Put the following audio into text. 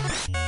you